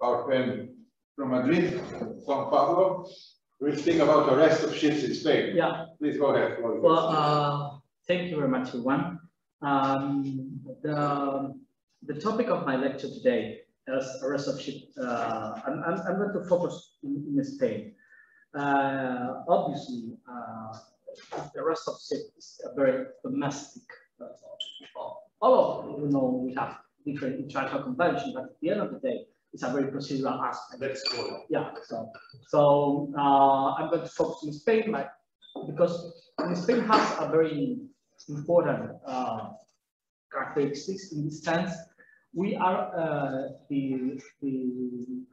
our friend from Madrid, Juan Pablo, will speak about the rest of ships in Spain. Yeah. Please go ahead. Well, uh, thank you very much, everyone. Um, the, the topic of my lecture today is a rest of ship. Uh, I'm, I'm, I'm, going to focus in, in Spain. Uh, obviously, uh, the rest of ship is a very domestic. Uh, all of you know we have different international conventions, but at the end of the day, it's a very procedural aspect. That's cool. Yeah. So, so uh, I'm going to focus in Spain, like because Spain has a very important uh, characteristics in this sense. We are uh, the, the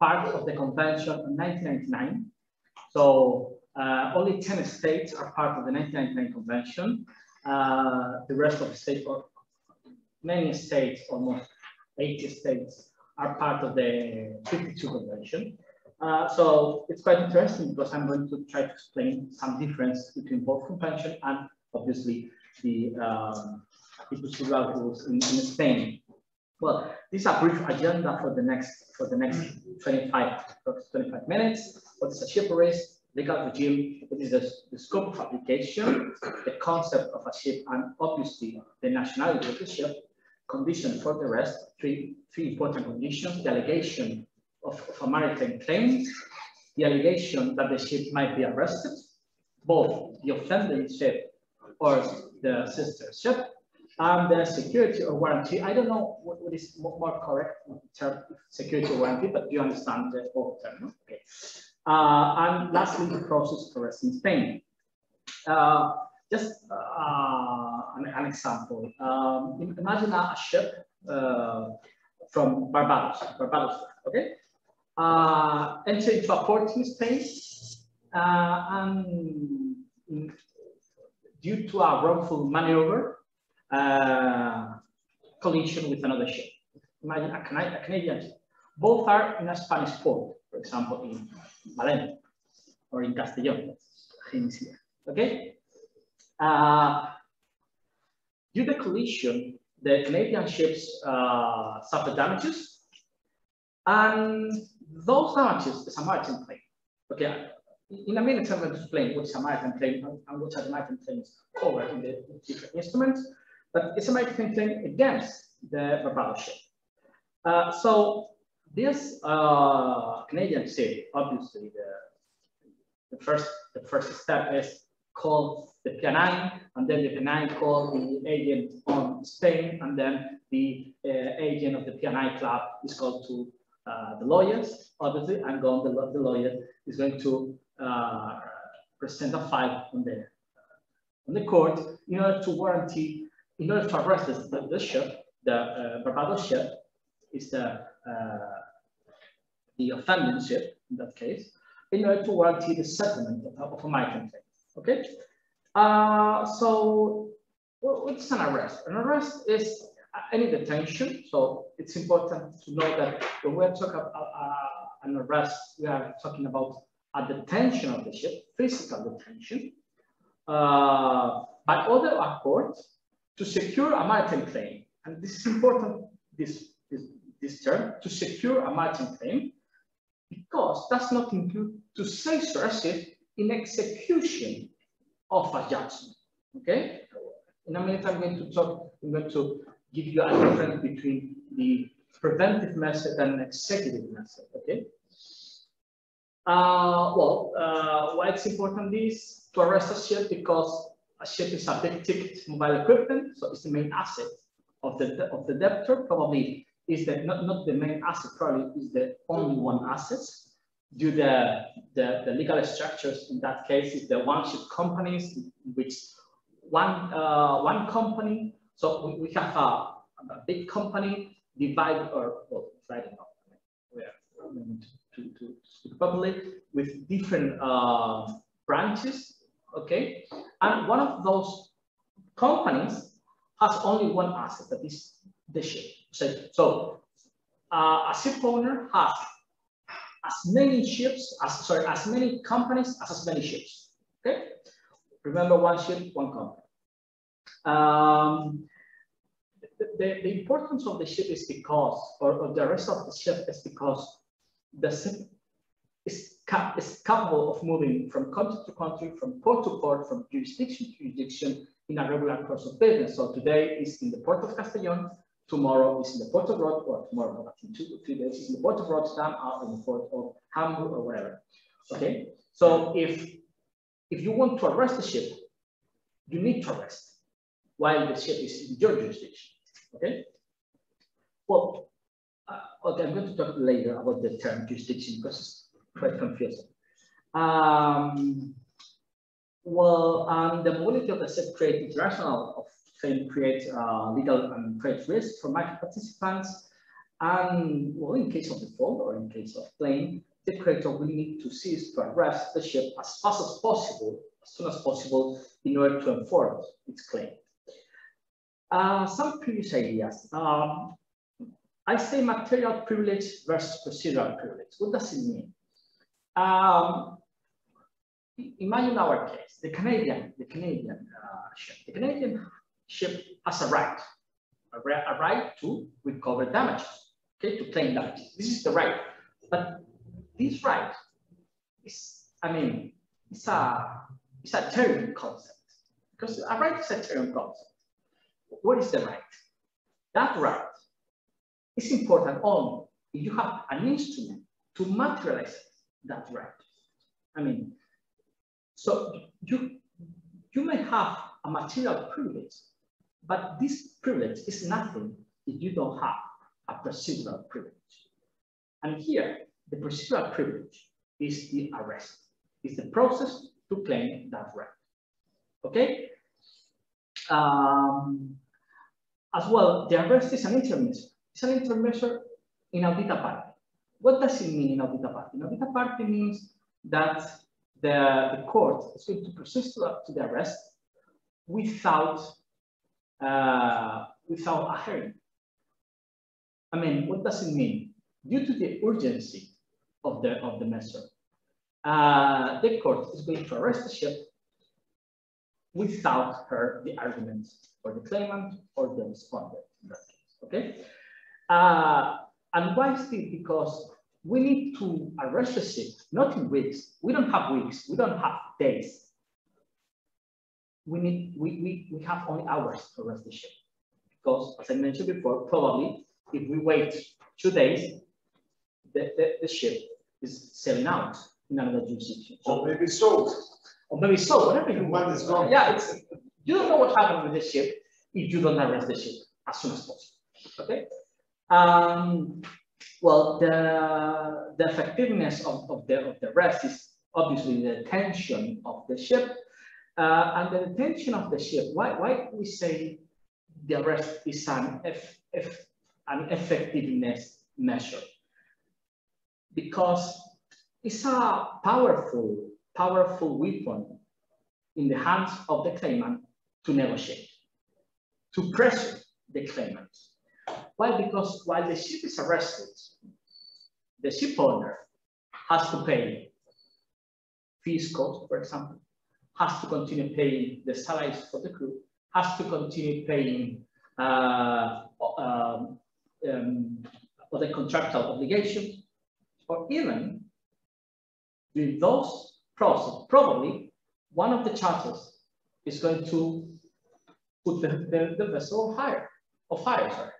part of the convention in 1999. So uh, only 10 states are part of the 1999 convention. Uh, the rest of the states, or many states, almost 80 states, are part of the 52 convention. Uh, so it's quite interesting because I'm going to try to explain some difference between both convention and obviously the, um, rules in, in, Spain. Well, this is a brief agenda for the next for the next 25 25 minutes. What is a ship race? Legal regime, what is the, the scope of application, the concept of a ship, and obviously the nationality of the ship, condition for the rest, three, three important conditions, the allegation of, of a maritime claim, the allegation that the ship might be arrested, both the offending ship or the sister ship, and the security or warranty. I don't know what, what is more correct term security or warranty, but you understand the both term. Okay. Uh, and lastly, the process for arrest in Spain. Uh, just uh, an, an, example. Um, imagine a ship uh, from Barbados, Barbados, okay? Uh, enter into a port in Spain, uh, and due to a wrongful maneuver, uh, collision with another ship. Imagine a, a Canadian ship. Both are in a Spanish port, for example, in Valencia or in Castellón, okay? Uh, due to the collision, the Canadian ships uh, suffer damages, and those damages is a maritime claim. Okay, in a minute, I'm going to explain what is a maritime claim and what are maritime claims covered in the different instruments, but it's a maritime claim against the Barbados ship. Uh, so this uh, Canadian ship, obviously, the, the first the first step is called the P&I, and then the P&I called the agent on Spain, and then the uh, agent of the P&I club is called to uh, the lawyers, obviously, and going the, the lawyer is going to uh, present a file on the on the court in order to warranty, in order to arrest the, the ship, the uh, Barbados ship is the uh, the offending ship in that case, in order to warranty the settlement of, of a maritime claim. Okay, uh, so what's an arrest? An arrest is any detention. So it's important to know that when we're talking about uh, an arrest, we are talking about a detention of the ship, physical detention, uh, by other accords to secure a maritime claim. And this is important, this, this, this term, to secure a maritime claim, because that's not include to censor a ship in execution of a judgment. Okay? In a minute, I'm going to talk, I'm going to give you a difference between the preventive method and executive method. Okay? Uh, well, uh, why it's important is to arrest a ship because a ship is a big ticket mobile equipment, so it's the main asset of the of the debtor. Probably is that not, not the main asset, probably is the only one asset. Due the, the the legal structures in that case is the one ship companies, which one uh, one company. So we, we have a, a big company divided or well divided up. Where to, to speak properly, with different uh, branches, okay? And one of those companies has only one asset, that is the ship. So, so uh, a ship owner has as many ships, as sorry, as many companies as as many ships, okay? Remember one ship, one company. Um, the, the importance of the ship is because, or, or the rest of the ship is because the ship is, cap is capable of moving from country to country, from port to port, from jurisdiction to jurisdiction in a regular course of business. So today is in the port of Castellón, tomorrow is in the port of Rotterdam, or tomorrow, in two, three days, is in the port of Rotterdam, or in the port of Hamburg, or whatever. Okay, so if if you want to arrest the ship, you need to arrest while the ship is in your jurisdiction. Okay. Well, uh, okay, I'm going to talk later about the term jurisdiction because it's quite confusing. Um, well, um, the mobility of the ship creates international can create uh, legal and trade risk for market participants. And well, in case of default or in case of claim, the creditor will need to cease to arrest the ship as fast as possible, as soon as possible, in order to enforce its claim. Uh, some previous ideas. Um, I say material privilege versus procedural privilege. What does it mean? Um, imagine our case, the Canadian, the Canadian uh, ship. The Canadian ship has a right, a, a right to recover damages, okay, to claim damages. This is the right. But this right is, I mean, it's a, it's a term concept because a right is a term concept. What is the right? That right is important only if you have an instrument to materialize that right. I mean, so you, you may have a material privilege, but this privilege is nothing if you don't have a procedural privilege. And here, the procedural privilege is the arrest, is the process to claim that right. Okay? Um, as well, the arrest is an interim measure. It's an interim measure in audita parte. What does it mean inaudita parte? Inaudita parte means that the, the court is going to proceed to, to the arrest without uh, without a hearing. I mean, what does it mean? Due to the urgency of the of the measure, uh, the court is going to arrest the ship without her the arguments for the claimant or the respondent. Okay, uh, and why is this? Because we need to arrest the ship not in weeks. We don't have weeks. We don't have days we need we, we, we have only hours to arrest the ship. Because as I mentioned before, probably if we wait two days, the, the, the ship is sailing out in another jurisdiction. So, or maybe sold. Or maybe sold, whatever you want. is gone. Yeah, it's you don't know what happened with the ship if you don't arrest the ship as soon as possible. Okay. Um, well, the the effectiveness of, of the of the arrest is obviously the tension of the ship uh, and the detention of the ship, why, why we say the arrest is an, eff, eff, an effectiveness measure? Because it's a powerful, powerful weapon in the hands of the claimant to negotiate, to pressure the claimant. Why? Because while the ship is arrested, the ship owner has to pay fees cost, for example, has to continue paying the salaries for the crew, has to continue paying uh, um, um, other contractual obligations, or even with those process, probably one of the charters is going to put the, the, the vessel hire, of hire, sorry.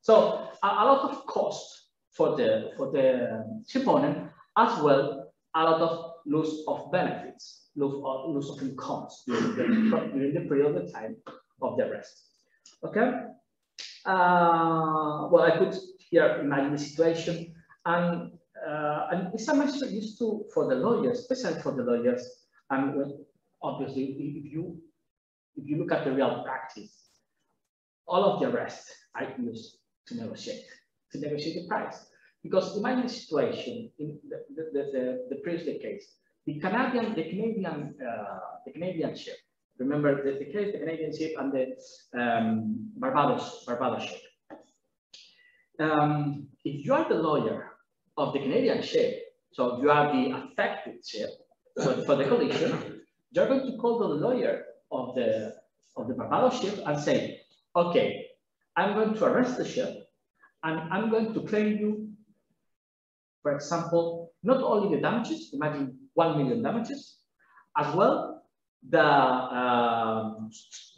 So a, a, lot of cost for the for the ship owner, as well a lot of loss of benefits lose, uh, lose of incomes during the, during the period of time of the arrest. Okay. Uh, well, I could here imagine the situation, and uh, and it's a measure used to for the lawyers, especially for the lawyers, and when, obviously if you if you look at the real practice, all of the arrests are used to negotiate to negotiate the price. Because imagine the situation in the, the, the, the previous case the Canadian, the Canadian, uh, the Canadian ship. Remember the, the case, the Canadian ship and the um, Barbados, Barbados ship. Um, if you are the lawyer of the Canadian ship, so you are the affected ship so for the collision, you're going to call the lawyer of the of the Barbados ship and say, okay, I'm going to arrest the ship and I'm going to claim you, for example, not only the damages, imagine 1 million damages, as well the, um,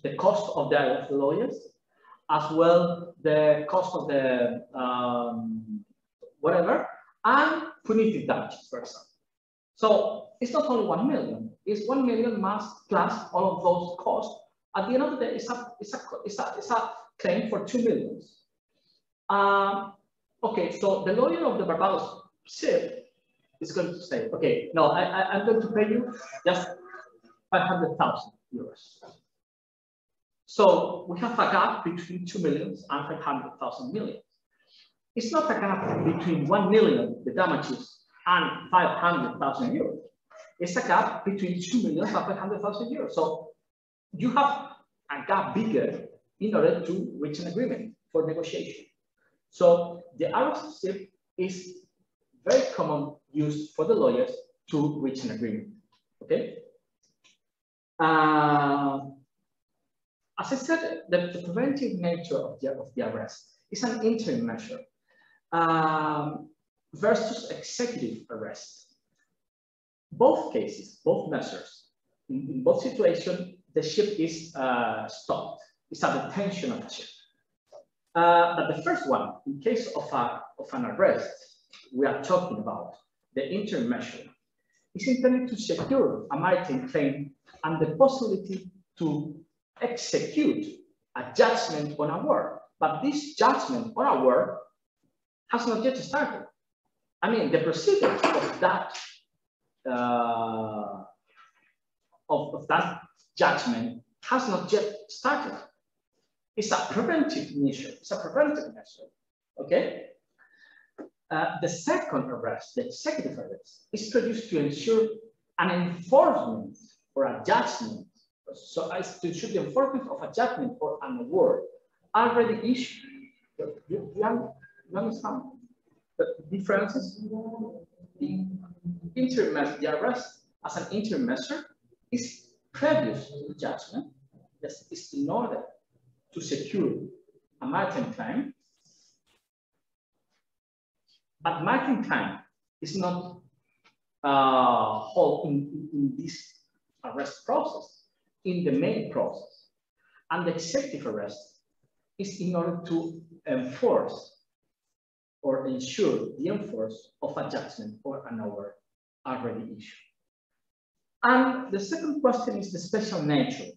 the cost of the, lawyers, as well the cost of the um, whatever, and punitive damages, for example. So it's not only 1 million, it's 1 million mass plus all of those costs. At the end of the day, it's a, it's a, it's a, it's a claim for 2 millions. Um, okay, so the lawyer of the Barbados ship is going to say, okay, no, I, I, I'm going to pay you just 500,000 euros. So we have a gap between 2 millions and 500,000 million. It's not a gap between 1 million, the damages, and 500,000 euros. It's a gap between 2 million and 500,000 euros. So you have a gap bigger in order to reach an agreement for negotiation. So the RSC is very common use for the lawyers to reach an agreement. Okay. Uh, as I said, the, the, preventive nature of the, of the arrest is an interim measure um, versus executive arrest. Both cases, both measures, in, in both situations, the ship is uh, stopped. It's a detention of the ship. Uh, but the first one, in case of, a, of an arrest, we are talking about the interim measure, is intended to secure a maritime claim and the possibility to execute a judgment on a word. But this judgment on a word has not yet started. I mean, the proceedings of that uh, of, of that judgment has not yet started. It's a preventive measure. It's a preventive measure. Okay. Uh, the second arrest, the executive arrest, is produced to ensure an enforcement or a judgment. So as to ensure the enforcement of a judgment or an award already issued. You, you, understand the differences? The the arrest as an interim measure is previous to the judgment. Yes, is in order to secure a maritime claim. But marking time is not uh, hold in, in this arrest process, in the main process. And the executive arrest is in order to enforce or ensure the enforce of a judgment or an order already issued. And the second question is the special nature.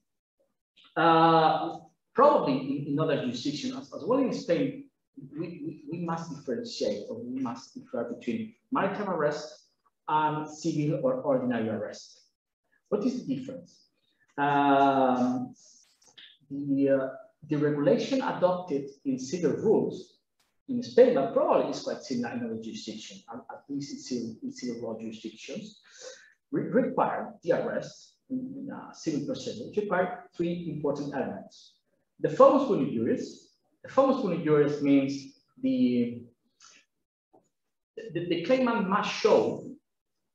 Uh, probably in, in other jurisdictions as, as, well in Spain, we, we, must differentiate or we must differ between maritime arrest and civil or ordinary arrest. What is the difference? Um, the, uh, the regulation adopted in civil rules in Spain, but probably is quite similar in other jurisdictions, at, least in civil, in civil law jurisdictions, re require the arrest in, in civil procedure, require three important elements. The boni juris, the fumus boni juris means the, the, the, claimant must show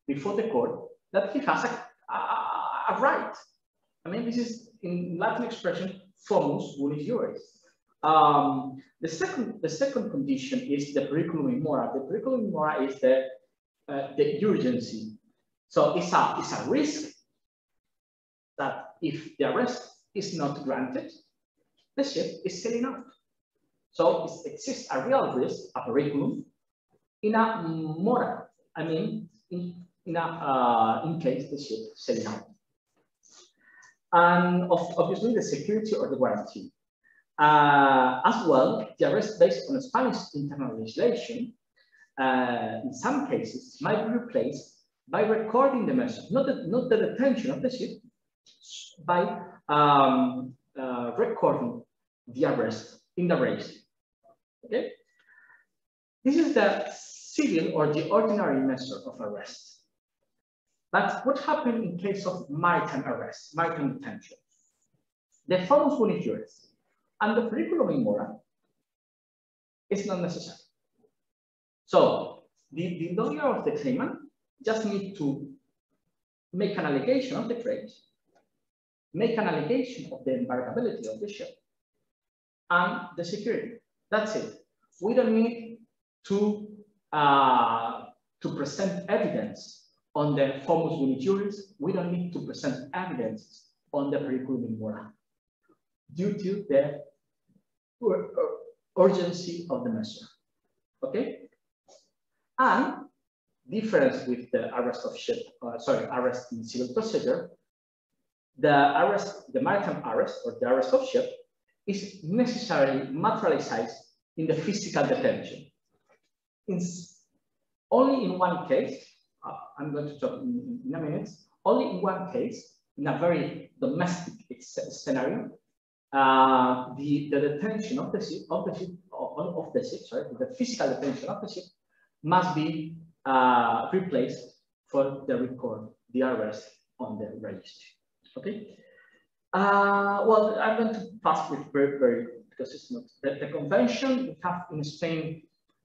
before the court that he has a, a, a right. I mean, this is in Latin expression, fumus boni juris. Um, the second, the second condition is the periculum in mora. The periculum in mora is the uh, the urgency. So it's a it's a risk that if the arrest is not granted, the ship is sailing out. So it exists a real risk, a periculum, in a mora. I mean, in, in, a, uh, in case the ship sailing out. And of, obviously the security or the guarantee. Uh, as well, the arrest based on Spanish internal legislation, uh, in some cases, might be replaced by recording the message, not the, not the detention of the ship, by um, uh, recording the arrest in the race. Okay? This is the civil or the ordinary measure of arrest. But what happened in case of maritime arrest, maritime detention? The fumus juris and the periculum in mora is not necessary. So the, the lawyer of the claimant just need to make an allegation of the trade, make an allegation of the embarkability of the ship, and the security. That's it. We don't need to, uh, to present evidence on the fumus boni. We don't need to present evidence on the periculum mora due to the urgency of the measure. Okay? And difference with the arrest of ship, uh, sorry, arrest in civil procedure, the arrest, the maritime arrest or the arrest of ship is necessarily materialized in the physical detention. In, only in one case, uh, I'm going to talk in, in, a minute, only in one case, in a very domestic scenario, uh, the, the detention of the ship, of the ship, of, of the ship, sorry, the physical detention of the ship must be uh, replaced for the record, the arrest on the registry. Okay. Uh, well, I'm going to pass with very, very because it's not the, the convention. We have in Spain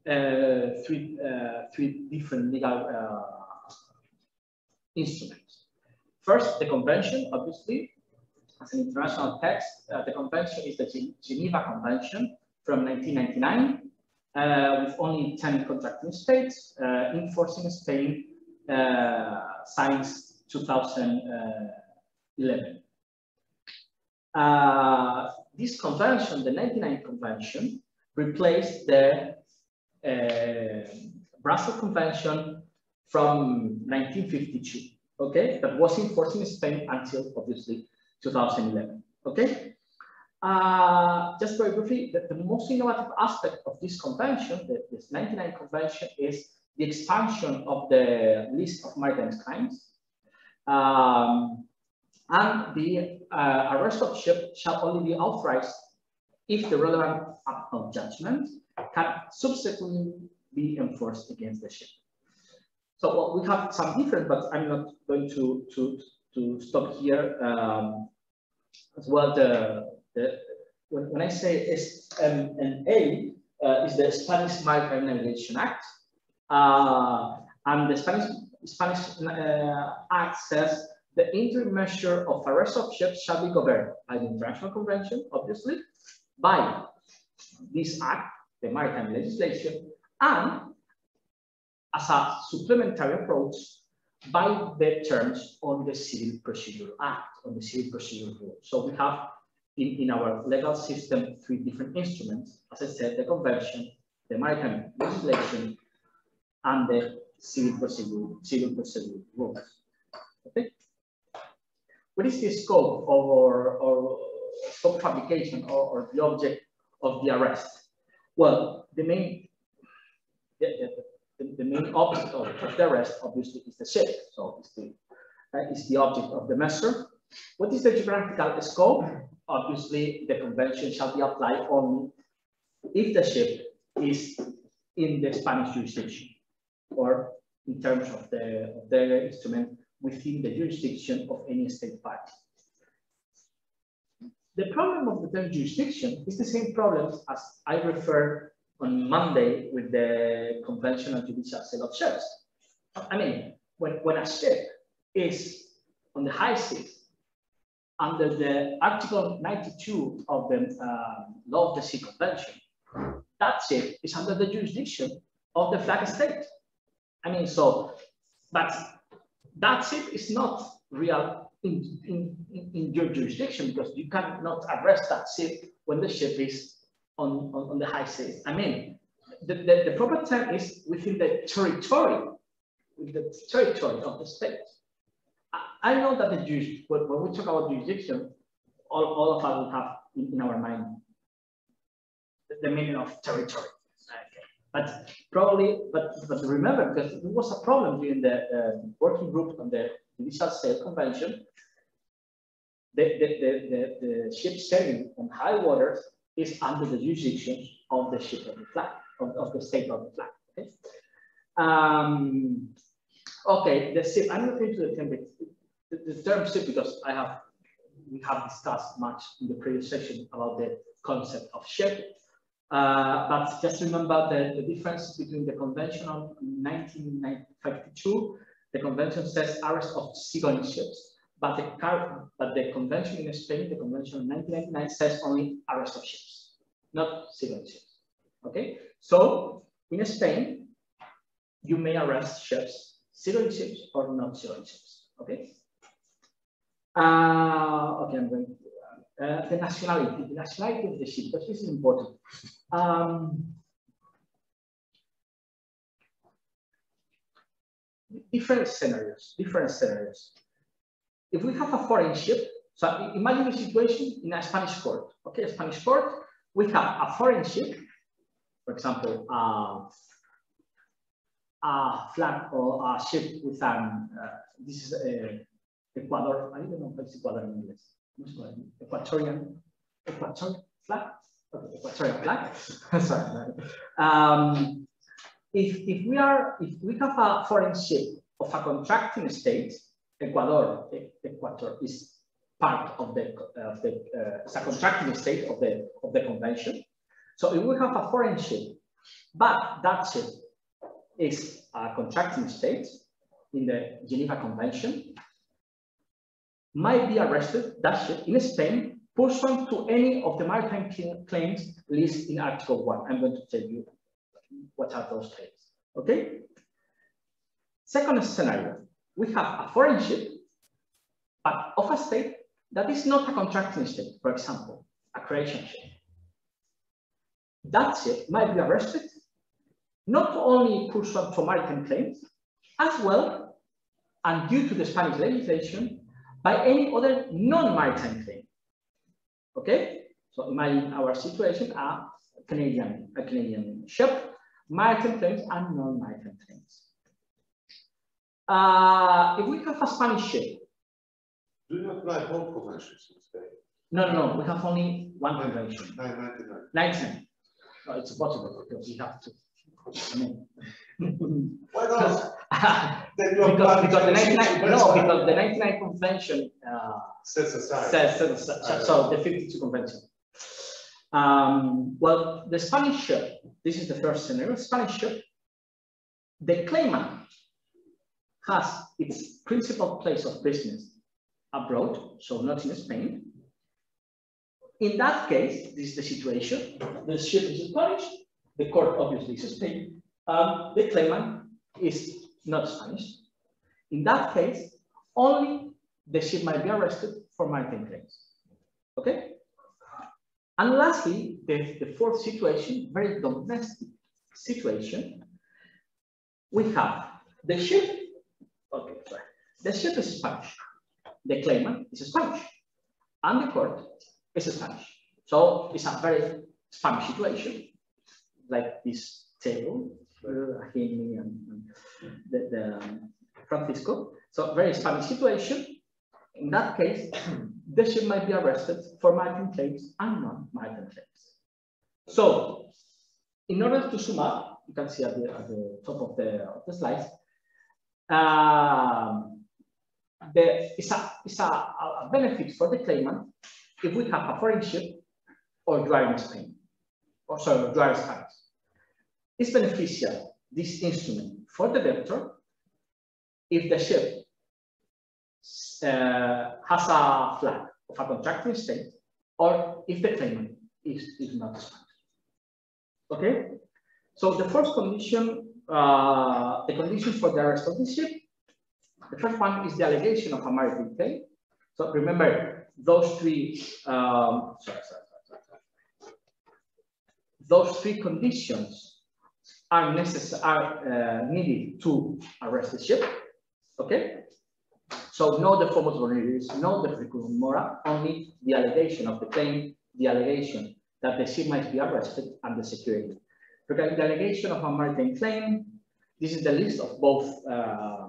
uh, three uh, three different legal uh, instruments. First, the convention, obviously, as an international text. Uh, the convention is the G Geneva Convention from 1999 uh, with only 10 contracting states, enforcing Spain since 2011. Uh, this convention, the 99 convention, replaced the uh, Brussels Convention from 1952, okay, that was enforced in Spain until obviously 2011, okay? Uh, just very briefly, the, the, most innovative aspect of this convention, the, this 99 convention, is the expansion of the list of maritime claims. Um, and the uh, arrest of ship shall only be authorized if the relevant act of judgment can subsequently be enforced against the ship. So well, we have some different, but I'm not going to, to, to stop here. Um, as well, the the, when, when, I say SMNA, uh, is the Spanish Maritime Navigation Act. Uh, and the Spanish, Spanish uh, Act says the interim measure of arrest of ships shall be governed by the International Convention, obviously, by this act, the maritime legislation, and as a supplementary approach by the terms on the Civil Procedure Act, on the Civil Procedure Rule. So we have in, in our legal system three different instruments. As I said, the convention, the maritime legislation, and the civil procedure, civil procedure rules. Okay. What is the scope of our, or scope application or, or, the object of the arrest? Well, the main the, the, the main object of, of, the arrest obviously is the ship. So it's the, uh, is the object of the measure. What is the geographical scope? obviously the convention shall be applied only if the ship is in the Spanish jurisdiction or in terms of the, of the instrument within the jurisdiction of any state party. The problem of the term jurisdiction is the same problem as I referred on Monday with the Convention conventional judicial sale of ships. I mean, when, when a ship is on the high seas under the Article 92 of the uh, Law of the Sea Convention, that ship is under the jurisdiction of the flag state. I mean, so, but that ship is not real in, in, in your jurisdiction because you cannot arrest that ship when the ship is on, on, on the high seas. I mean, the, the, the proper term is within the territory, with the territory of the state. I know that the Jews, when, we talk about jurisdiction, all, all of us will have in, in our mind the, the, meaning of territory. But probably, but, but remember, because it was a problem during the uh, working group on the Judicial Sale Convention, the, the, the, the, the ship sailing on high waters is under the jurisdiction of the ship of the flag, of, of the state of the flag. Okay, um, okay the ship, I'm not to the, the term ship because I have we have discussed much in the previous session about the concept of ship. Uh, but just remember that the difference between the convention of 1952, the convention says arrest of seagoing ships, but the, but the convention in Spain, the convention of 1999 says only arrest of ships. not civil ships. Okay, so in Spain, you may arrest ships, civil ships or not ships. Okay. Uh, okay, I'm going to, the nationality, the nationality of the ship, because this is important. Um, different scenarios, different scenarios. If we have a foreign ship, so imagine the situation in a Spanish court. Okay, a Spanish court, we have a foreign ship, for example, uh, a flag or a ship with an, uh, this is a Ecuador, I don't know what is Ecuador in English. Equatorian, Equatorian flag? Okay, Equatorian flag. Sorry. Um, if, if we are, if we have a foreign ship of a contracting state, Ecuador, Ecuador is part of the, of the uh, a contracting state of the, of the convention. So if we have a foreign ship, but that ship is a contracting state in the Geneva Convention, might be arrested, that ship, in Spain, pursuant to any of the maritime claims listed in Article 1. I'm going to tell you what are those claims, okay? Second scenario, we have a foreign ship, but of a state that is not a contracting state, for example, a Croatian ship. That ship might be arrested, not only pursuant to maritime claims, as well, and due to the Spanish legislation, by any other non-maritime claim. Okay? So imagine our situation, a Canadian, a Canadian ship, maritime claims and non-maritime claims. Uh, if we have a Spanish ship. Do you apply both conventions in Spain? No, no, no, we have only one convention. 999. 99. No, it's possible because we have to. I mean, Why not? Then you because, because the the 99, no, because the 99 convention uh, Sets aside. says, says- says- so the 52 convention. Um, well, the Spanish ship, this is the first scenario, Spanish ship, the claimant has its principal place of business abroad, so not in Spain. In that case, this is the situation, the ship is Spanish, the court obviously is Spain, um, the claimant is not Spanish. In that case, only the ship might be arrested for maritime claims. Okay? And lastly, the fourth situation, very domestic situation, we have the ship, okay, sorry, the ship is Spanish, the claimant is Spanish, and the court is Spanish. So it's a very Spanish situation, like this table, uh, him and, the, the Francisco. So very Spanish situation. In that case, the ship might be arrested for maritime claims and non-maritime claims. So, in order to sum up, you can see at the, at the top of the, of the slides, um, the, it's, a, it's a, a benefit for the claimant if we have a foreign ship or you are in Spain, or sorry, you are Spanish. It's beneficial, this instrument, for the debtor if the ship uh, has a flag of a contracting state or if the claimant is, is not Spanish. Okay? So the first condition, uh, the conditions for the arrest of the ship, the first one is the allegation of a maritime claim. So remember, those three, um, sorry, sorry, sorry, sorry, those three conditions are necessary, are uh, needed to arrest the ship. Okay? So no the formal vulnerabilities, no the periculum mora, only the allegation of the claim, the allegation that the ship might be arrested and the security. Regarding the allegation of a maritime claim, this is the list of both uh,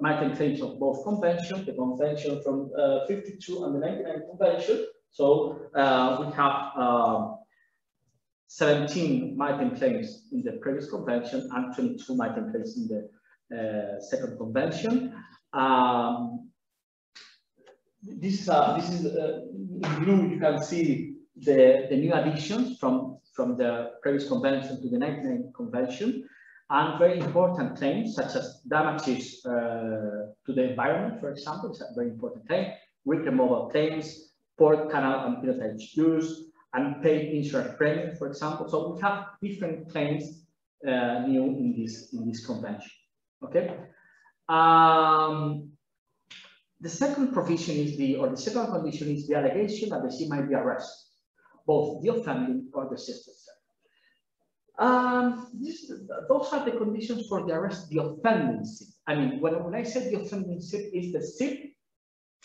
maritime claims of both conventions, the convention from uh, 52 and the 99 convention. So uh, we have uh, 17 maritime claims in the previous convention and 22 maritime claims in the uh, second convention. Um, this is uh, this is uh, in blue. You can see the the new additions from from the previous convention to the 99 convention, and very important claims such as damages uh, to the environment, for example, is a very important claim. Wreck removal claims, port, canal, and pilotage use, unpaid insurance premium, for example. So we have different claims uh, new in this in this convention. Okay. Um, the second provision is the, or the second condition is the allegation that the ship might be arrested, both the offending or the sister um, this, those are the conditions for the arrest, the offending ship. I mean, when, when I say the offending ship is the ship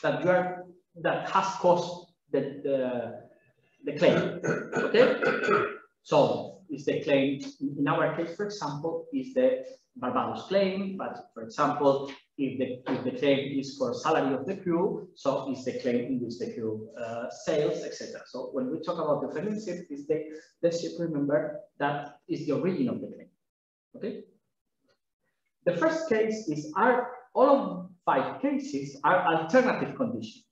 that you are, that has caused the, the, the claim, okay? So is the claim, in our case, for example, is the Barbados claim, but for example, if the, if the claim is for salary of the crew, so is the claim in which the crew uh, sails, etc. So when we talk about the offending ship, is the, the ship, remember, that is the origin of the claim, okay? The first case is, are all of five cases are alternative conditions,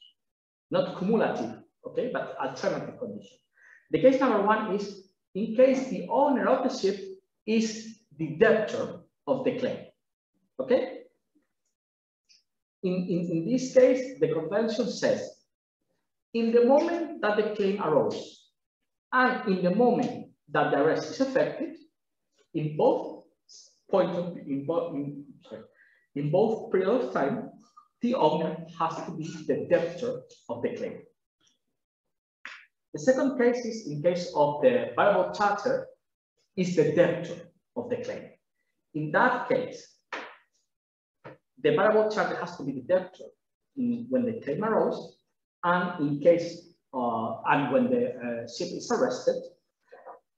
not cumulative, okay, but alternative condition. The case number one is in case the owner of the ship is the debtor of the claim. Okay? In, in, in this case, the convention says, in the moment that the claim arose, and in the moment that the arrest is effected, in both points of in both in, sorry, in both period of time, the owner has to be the debtor of the claim. The second case is in case of the bareboat charter is the debtor of the claim. In that case, the bareboat charter has to be the debtor in, when the claim arose, and in case, uh, and when the uh, ship is arrested,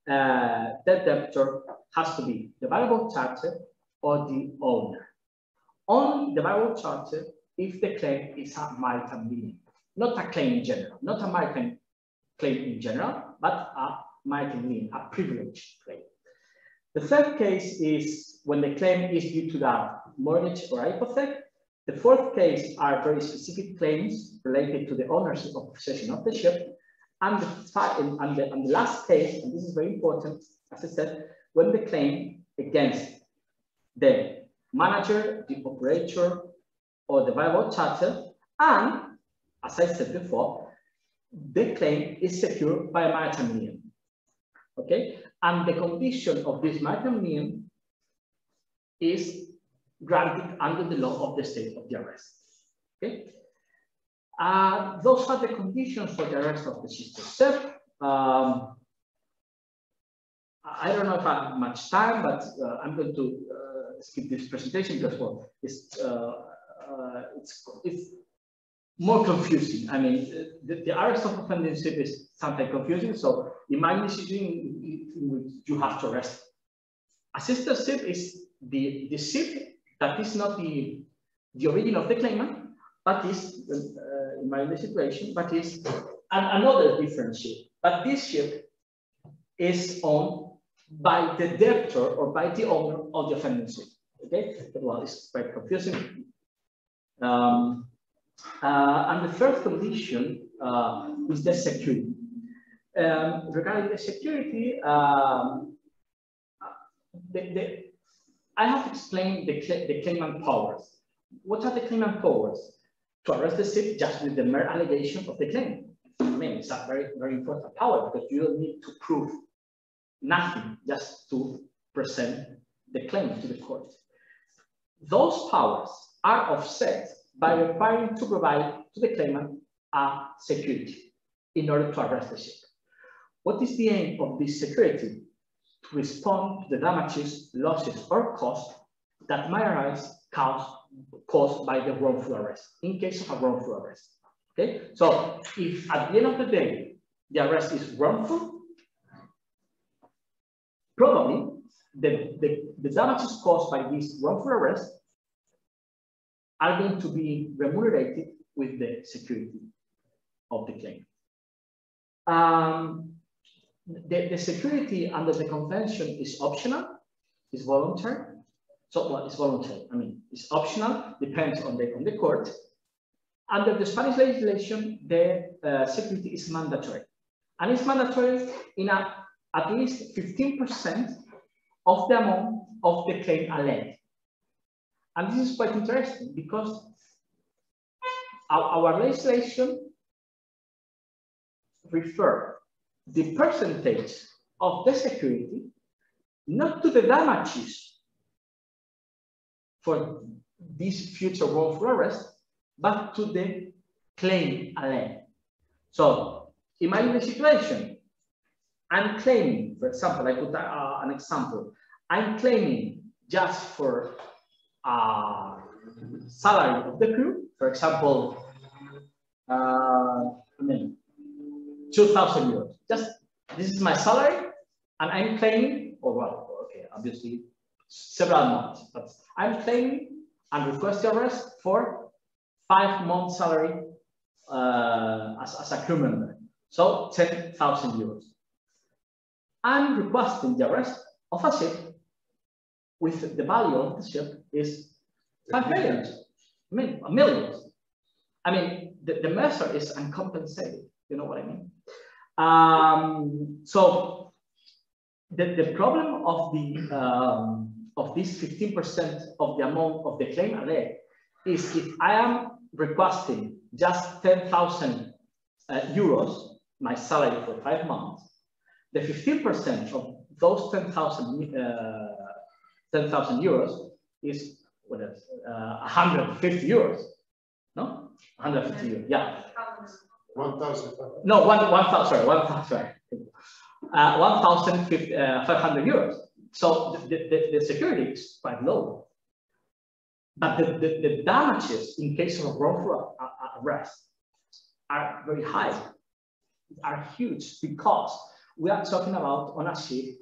uh, the debtor has to be the bareboat charter or the owner. Only the bareboat charter if the claim is a maritime lien, not a claim in general, not a maritime claim in general, but a maritime lien, a privileged claim. The third case is when the claim is due to the mortgage or hypothec. The fourth case are very specific claims related to the ownership or possession of the ship. And the, and, the, and the last case, and this is very important, as I said, when the claim against the manager, the operator, or the bareboat charter, and as I said before, the claim is secured by lien. Okay, and the condition of this maritime lien is granted under the law of the state of the arrest. Okay, uh, those are the conditions for the arrest of the sister ship. Um, I don't know if I have much time, but uh, I'm going to uh, skip this presentation because well, it's, uh, uh, it's, it's more confusing. I mean, the, the arrest of offending ship is sometimes confusing. So imagine a situation in which you have to arrest. A sister ship is the, the ship that is not the, the origin of the claimant, but is, uh, in the situation, but is an, another different ship. But this ship is owned by the debtor or by the owner of the offending ship. Okay, well, it's quite confusing. Um, uh, and the third condition uh, is the security. Um, regarding the security, um, the, the, I have explained the, the claimant powers. What are the claimant powers? To arrest the ship just with the mere allegation of the claim. I mean, it's a very, very important power because you don't need to prove nothing just to present the claim to the court. Those powers are offset by requiring to provide to the claimant a security in order to arrest the ship. What is the aim of this security? To respond to the damages, losses, or costs that might arise caused, caused by the wrongful arrest, in case of a wrongful arrest. Okay, so if at the end of the day, the arrest is wrongful, probably the, the, the damages caused by this wrongful arrest are going to be remunerated with the security of the claim. Um, the, the security under the convention is optional, is voluntary. So well, it's voluntary. I mean, it's optional, depends on the on the court. Under the Spanish legislation, the uh, security is mandatory, and it's mandatory in a, at least 15% of the amount of the claim alleged. And this is quite interesting because our, our legislation refer the percentage of the security, not to the damages for this future wrongful arrest, but to the claim alone. So imagine the situation. I'm claiming, for example, I put uh, an example. I'm claiming just for uh, salary of the crew, for example, uh, I mean, 2,000 euros. Just this is my salary, and I'm claiming, or well, okay, obviously several months, but I'm claiming and request arrest for five months salary uh, as, as a crew member. So 10,000 euros. I'm requesting the arrest of a ship with the value of the ship is 5 million. I mean, a million. I mean, the, the measure is uncompensated. You know what I mean? Um, so the, the problem of the um, of this 15% of the amount of the claim array is if I am requesting just 10,000 uh, euros, my salary for five months, the 15% of those 10,000 uh, 10,000 euros is what is uh, 150 euros, no? 150 euros, yeah. 1,000. No, one, one thousand, sorry, one thousand, sorry. Uh, 1,500 uh, euros. So the, the, the security is quite low. But the, the, the damages in case of wrongful arrest are very high, are huge because we are talking about on a ship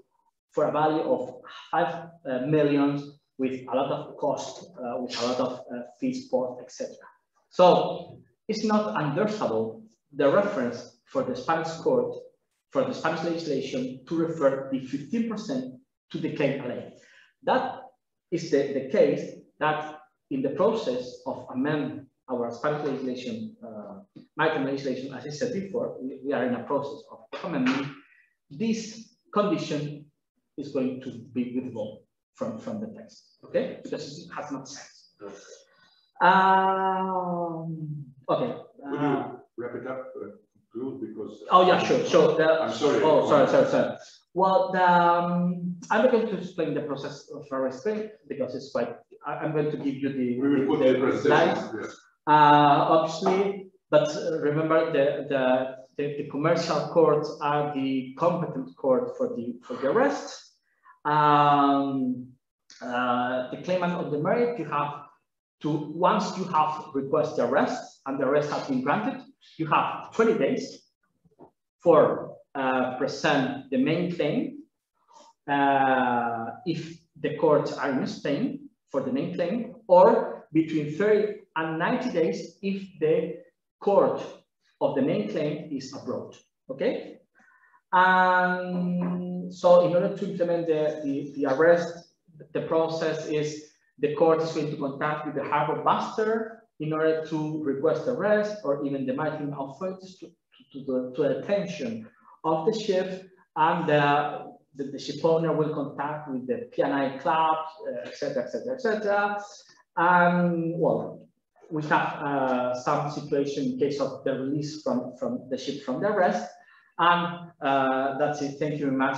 for a value of five uh, millions with a lot of cost, uh, with a lot of uh, fees, port, etc. So it's not understandable the reference for the Spanish court, for the Spanish legislation to refer the 15% to the claim alone. That is the, the case that in the process of amend our Spanish legislation, uh, maritime legislation, as I said before, we, we, are in a process of amending. This condition is going to be withdrawn from, from the text, okay? Because it has not sense. Um, okay. Would you uh, wrap it up, uh, conclude, because... Oh, yeah, sure, sure. The, I'm sorry. Oh, sorry, sorry, sorry. Well, the, um, I'm going to explain the process of arresting because it's quite, I, am going to give you the, we will put the, the slides. Yes. Uh, obviously, but remember the, the, the, the, commercial courts are the competent court for the, for the arrest. Um, uh, the claimant of the merit, you have to, once you have requested arrest and the arrest has been granted, you have 20 days for uh, present the main claim. Uh, if the courts are in Spain for the main claim, or between 30 and 90 days if the court of the main claim is abroad. Okay? And so in order to implement the, the, the arrest, the process is the court is going to contact with the harbor master in order to request arrest or even the maritime authorities to, to, to attention of the ship and uh, the, the, ship owner will contact with the P&I club, etc., etc., etc. And well, we have uh, some situation in case of the release from, from the ship from the arrest. And uh, that's it. Thank you very much.